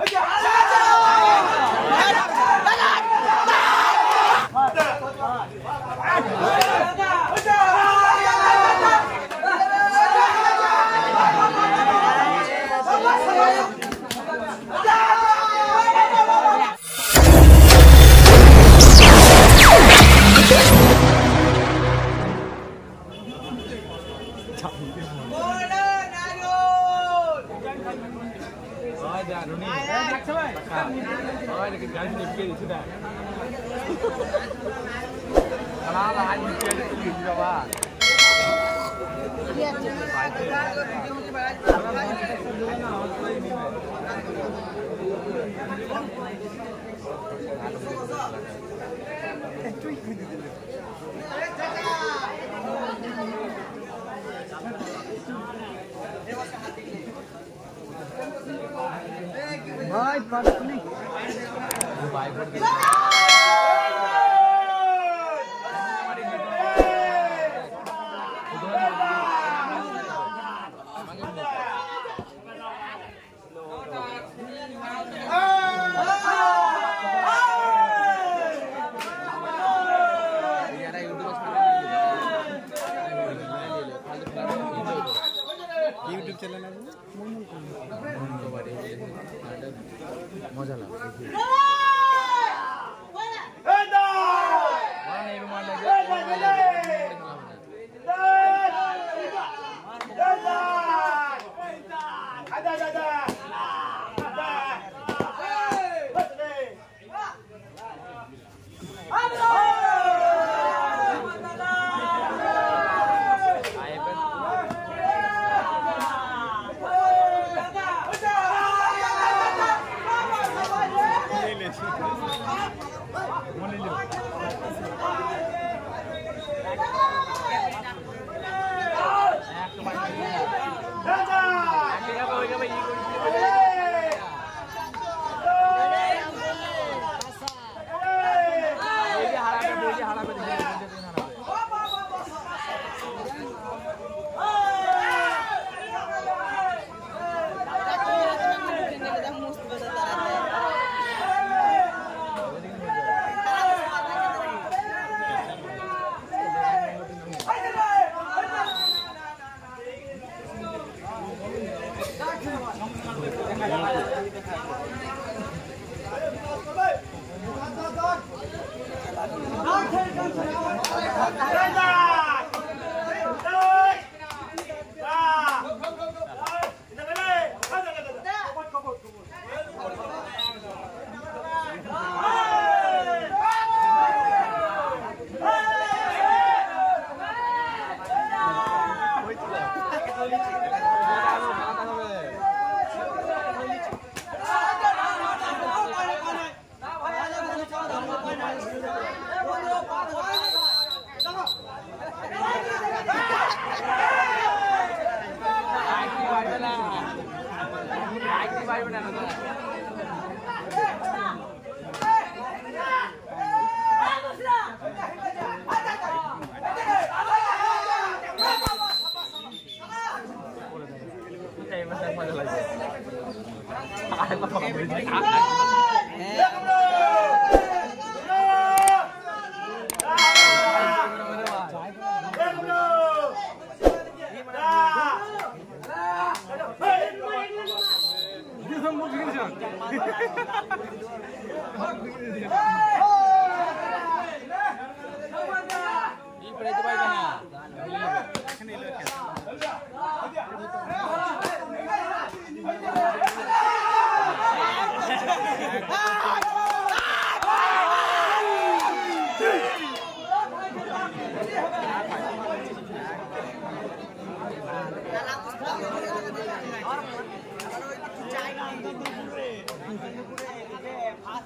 Okay. ఆయనకి దాన్ని చెప్పేది ఇచ్చినా అలా ఆయన చెప్పేది ఇచ్చినవా Thank you. भाई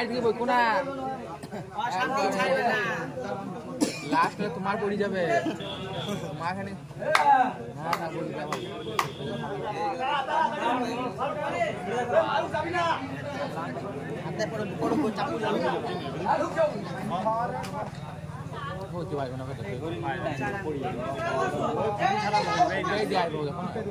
বাইরে থেকে বইকো না লাস্টে তোমার পড়ে যাবে তোমার খানি না না বলি যাবো হতে পারবে না কথা এই দিয়ে আসবো যখন পাইবে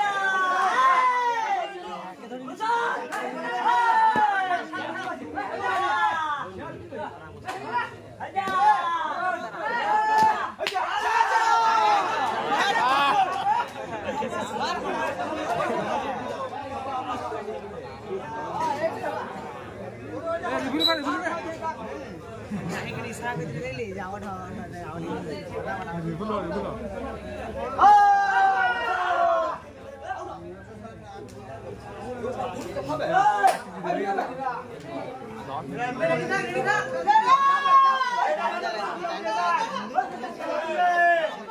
何だよ!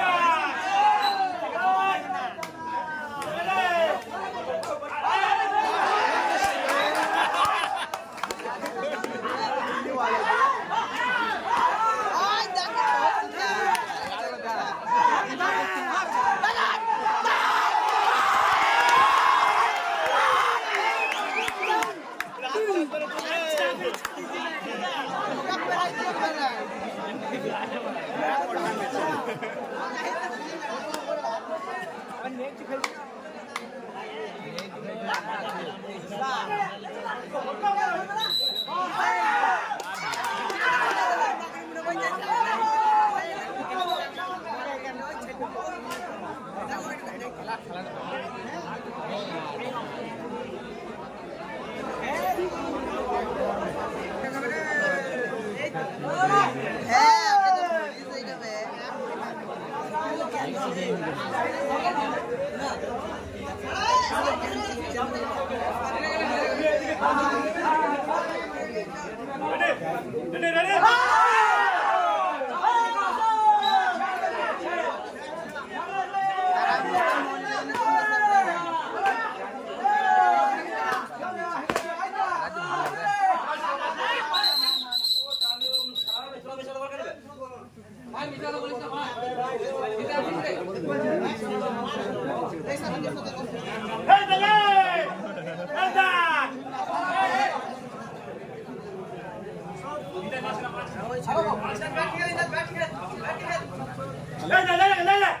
Bye bye bye. لا لا لا لا لا.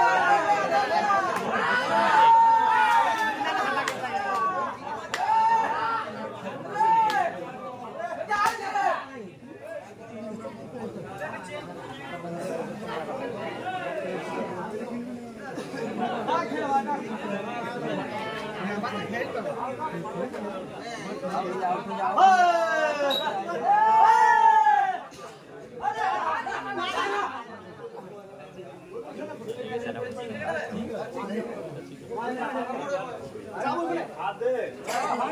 चाबू दे हाँ हाँ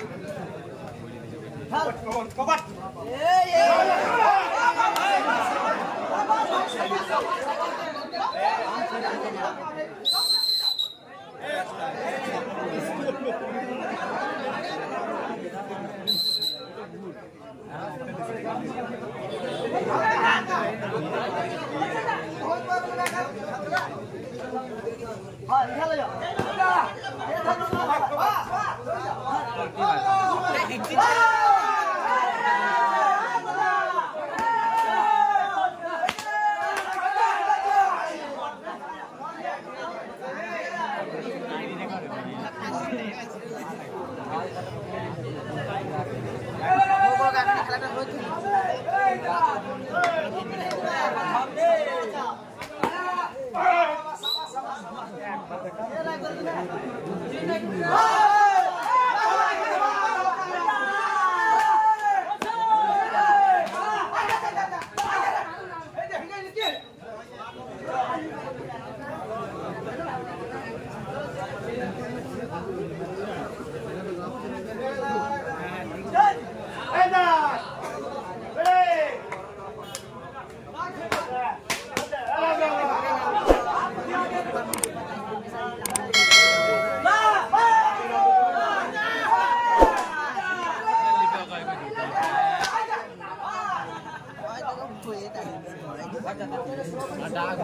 Help! Go back! Yeah, yeah!